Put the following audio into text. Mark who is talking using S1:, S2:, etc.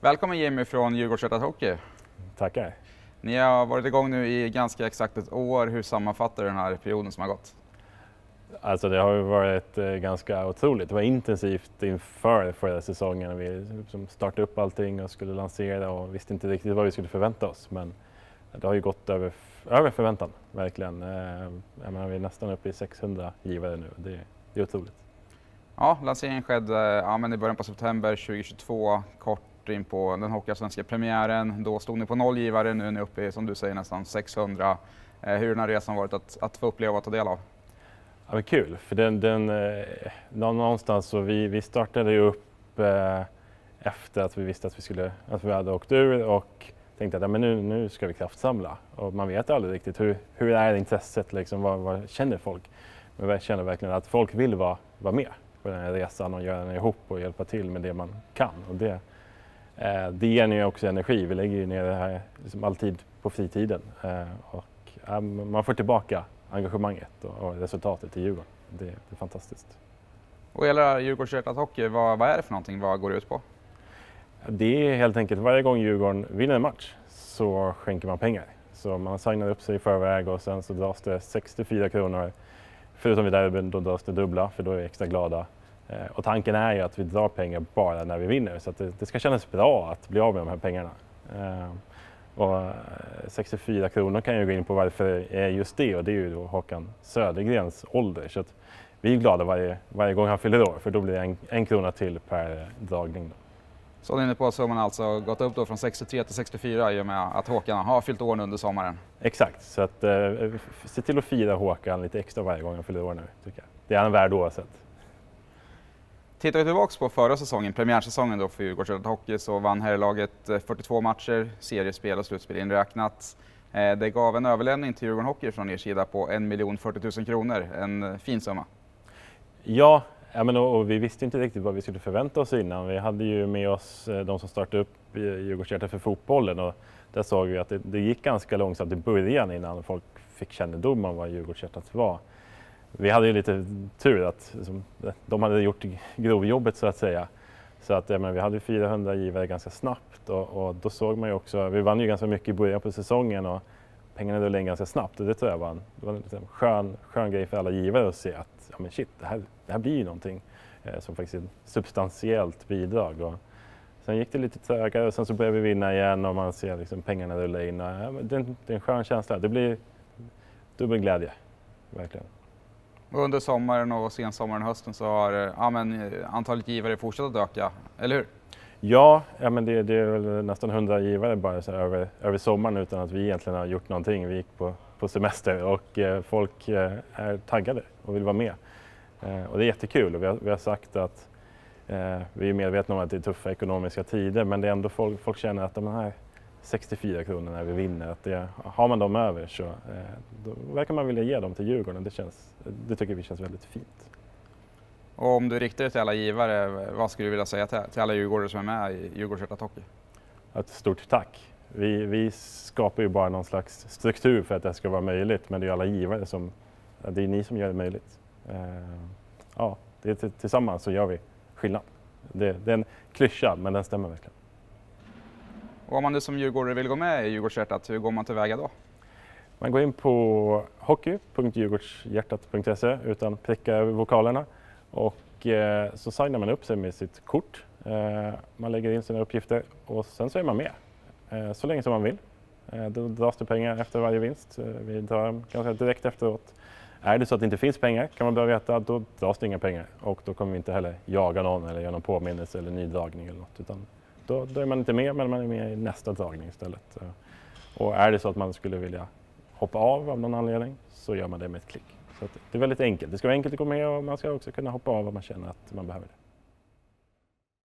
S1: Välkommen Jimmy från Djurgårdshjärtat Hockey.
S2: Tackar.
S1: Ni har varit igång nu i ganska exakt ett år. Hur sammanfattar du den här perioden som har gått?
S2: Alltså det har ju varit eh, ganska otroligt. Det var intensivt inför förra säsongen. Vi liksom startade upp allting och skulle lansera och visste inte riktigt vad vi skulle förvänta oss. Men det har ju gått över, över förväntan, verkligen. Eh, jag menar, vi är nästan uppe i 600 givare nu. Det, det är otroligt.
S1: Ja, lanseringen skedde ja, men i början på september 2022, kort in på den Hockeyallsvenska premiären. Då stod ni på noll givare, nu är ni uppe i, som du säger, nästan 600. Eh, hur har den här resan varit att, att få uppleva och ta del av?
S2: Ja, men kul, för den, den, eh, någonstans så vi, vi startade ju upp eh, efter att vi visste att vi, skulle, att vi hade åkt ur och tänkte att ja, men nu, nu ska vi kraftsamla. Och man vet aldrig riktigt hur, hur är intresset, liksom, vad, vad känner folk? Men jag känner verkligen att folk vill vara, vara med på den här resan och göra den ihop och hjälpa till med det man kan. Och det, eh, det ger ju också energi. Vi lägger ju ner det här liksom alltid på fritiden eh, och eh, man får tillbaka engagemanget och, och resultatet i Djurgården. Det, det är fantastiskt.
S1: Och hela Djurgårdshjärtat Hockey, vad, vad är det för någonting? Vad går det ut på?
S2: Det är helt enkelt varje gång Djurgården vinner en match så skänker man pengar. Så man signar upp sig i förväg och sen så dras det 64 kronor. Förutom vid derbyn då dras det dubbla för då är vi extra glada. Eh, och tanken är ju att vi drar pengar bara när vi vinner så det, det ska kännas bra att bli av med de här pengarna. Eh, och 64 eh, kronor kan jag gå in på varför det är just det och det är ju då Håkan Södergrens ålder. Så vi är glada varje, varje gång han fyller år för då blir det en, en krona till per dragning. Då.
S1: Så ni är inne på så har man alltså gått upp då från 63 till 64 i och med att Håkan har fyllt år under sommaren?
S2: Exakt, så att, eh, se till att fira Håkan lite extra varje gång han fyller år nu. Tycker jag. Det är han värd oavsett.
S1: Tittar vi tillbaka på förra säsongen, premiärsäsongen då för Djurgårdsröda Hockey, så vann herrlaget eh, 42 matcher, seriespel och slutspel inräknat. Eh, det gav en överlämning till Djurgården Hockey från er sida på 1 40 000 kronor, en eh, fin summa.
S2: Ja, ja men och, och vi visste inte riktigt vad vi skulle förvänta oss innan. Vi hade ju med oss de som startade upp Djurgårdshjärtat för fotbollen och där såg vi att det, det gick ganska långsamt i början innan folk fick kännedom om vad Djurgårdshjärtat var vi hade ju lite tur att liksom, de hade gjort grovjobbet så att säga. Så att men, vi hade 400 givare ganska snabbt och, och, då såg man ju också, vi vann ju ganska mycket i början på säsongen och pengarna rullade in ganska snabbt och det tror jag var en, det var en liksom skön, skön grej för alla givare att se att ja, men shit, det här, det här blir ju någonting eh, som faktiskt är ett substantiellt bidrag. Och sen gick det lite trögare och sen så började vi vinna igen och man ser liksom pengarna rulla in. Och, ja, det, är en, det är en skön känsla, det blir dubbel glädje, verkligen.
S1: Under sommaren och sensommaren och hösten så har eh, ja, men, eh, antalet givare fortsatt att öka, eller hur?
S2: Ja, ja men det, det är väl nästan 100 givare bara så över, över sommaren utan att vi egentligen har gjort någonting. Vi gick på, på semester och eh, folk eh, är taggade och vill vara med. Eh, och det är jättekul och vi har, vi har sagt att eh, vi är medvetna om att det är tuffa ekonomiska tider men det är ändå folk, folk känner att de här 64 kronor när vi vinner. Att det, har man dem över så eh, då verkar man vilja ge dem till Djurgården. Det, känns, det tycker vi känns väldigt fint.
S1: Och om du riktar det till alla givare, vad skulle du vilja säga till, till alla djurgårdare som är med i Djurgårdshjärtat Hockey?
S2: Ett stort tack. Vi, vi skapar ju bara någon slags struktur för att det ska vara möjligt, men det är alla givare som, det är ni som gör det möjligt. Eh, ja, det, tillsammans så gör vi skillnad. Det, det är en klyscha, men den stämmer verkligen.
S1: Och om man nu som djurgårdare vill gå med i Djurgårdshjärtat, hur går man tillväga då?
S2: Man går in på hockey.djurgårdshjärtat.se utan pricka över vokalerna och eh, så signar man upp sig med sitt kort. Eh, man lägger in sina uppgifter och sen så är man med eh, så länge som man vill. Eh, då dras det pengar efter varje vinst. Eh, vi drar dem ganska direkt efteråt. Är det så att det inte finns pengar kan man börja veta då dras det inga pengar och då kommer vi inte heller jaga någon eller göra någon påminnelse eller nydragning eller något utan då, då, är man inte med, men man är med i nästa dragning istället. Eh, och är det så att man skulle vilja hoppa av av någon anledning så gör man det med ett klick. Så det är väldigt enkelt. Det ska vara enkelt att gå med och man ska också kunna hoppa av om man känner att man behöver det.